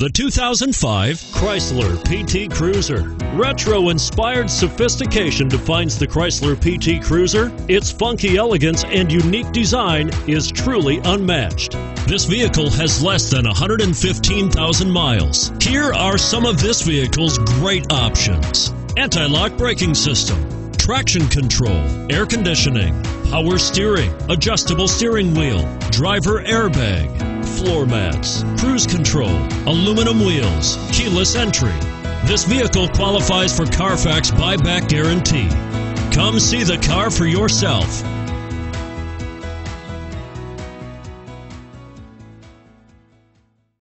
The 2005 Chrysler PT Cruiser. Retro inspired sophistication defines the Chrysler PT Cruiser. Its funky elegance and unique design is truly unmatched. This vehicle has less than 115,000 miles. Here are some of this vehicle's great options anti lock braking system, traction control, air conditioning, power steering, adjustable steering wheel, driver airbag floor mats, cruise control, aluminum wheels, keyless entry. This vehicle qualifies for Carfax buyback guarantee. Come see the car for yourself.